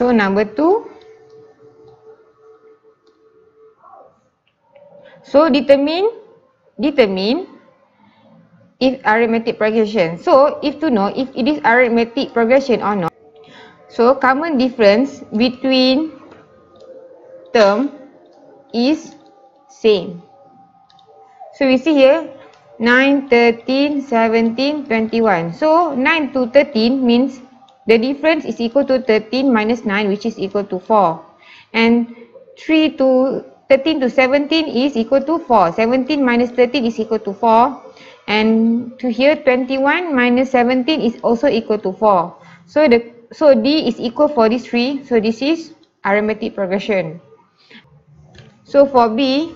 So number 2. So determine determine if arithmetic progression. So if to know if it is arithmetic progression or not. So common difference between term is same. So we see here 9, 13, 17, 21. So 9 to 13 means the difference is equal to 13 minus 9 which is equal to 4. And 3 to 13 to 17 is equal to 4. 17 minus 13 is equal to 4. And to here 21 minus 17 is also equal to 4. So the so D is equal for these three. So this is arithmetic progression. So for B,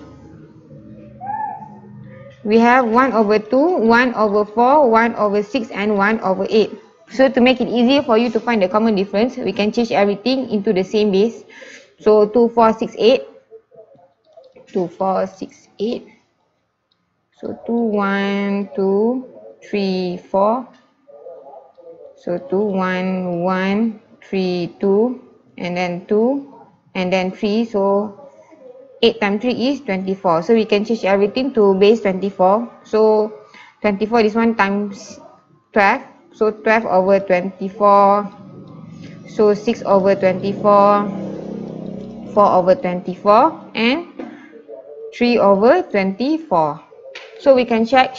we have 1 over 2, 1 over 4, 1 over 6 and 1 over 8. So to make it easier for you to find the common difference, we can change everything into the same base. So 2, 4, 6, 8. 2, 4, 6, 8. So 2, 1, 2, 3, 4. So 2, 1, 1, 3, 2. And then 2. And then 3. So 8 times 3 is 24. So we can change everything to base 24. So 24 this one times 12. So 12 over 24. So 6 over 24. 4 over 24. And 3 over 24. So we can check.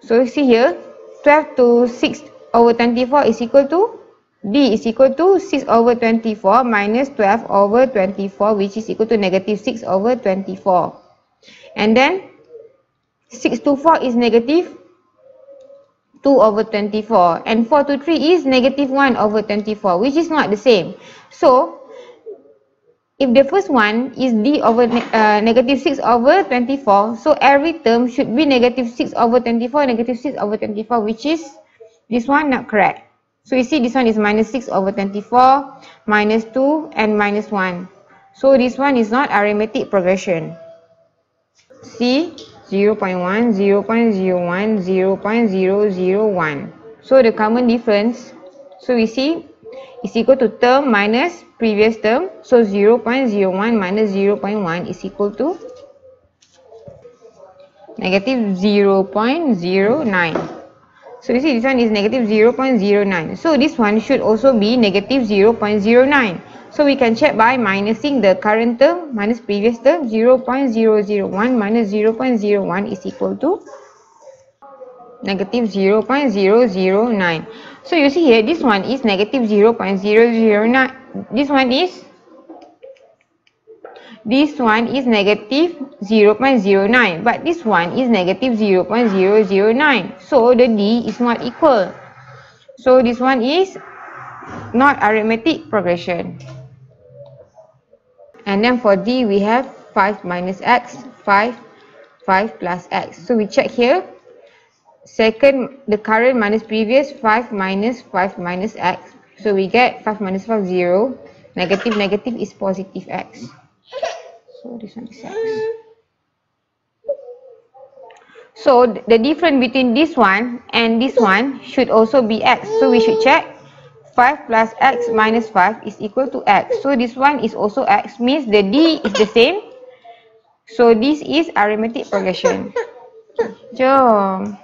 So you see here 12 to 6 over 24 is equal to D is equal to 6 over 24 minus 12 over 24 which is equal to negative 6 over 24. And then 6 to 4 is negative 2 over 24 and 4 to 3 is negative 1 over 24 which is not the same. So if the first one is D over uh, negative 6 over 24 so every term should be negative 6 over 24 negative 6 over 24 which is this one not correct. So you see this one is minus 6 over 24, minus 2 and minus 1. So this one is not arithmetic progression. 0 0.1, 0 0.01, 0.001. So the common difference, so we see is equal to term minus previous term. So 0 0.01 minus 0.1 is equal to negative 0.09. So you see this one is negative 0.09. So this one should also be negative 0.09. So we can check by minusing the current term minus previous term 0.001 minus 0.01 is equal to negative 0.009. So you see here this one is negative 0.009. This one is this one is negative 0.09 but this one is negative 0.009 so the d is not equal. So this one is not arithmetic progression. And then for d we have 5 minus x 5 5 plus x. So we check here. Second the current minus previous 5 minus 5 minus x. So we get 5 minus 5 0 negative negative is positive x so this one is x. So the difference between this one and this one should also be x. So we should check 5 plus x minus 5 is equal to x. So this one is also x means the d is the same. So this is arithmetic progression. Jom.